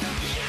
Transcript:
Yeah.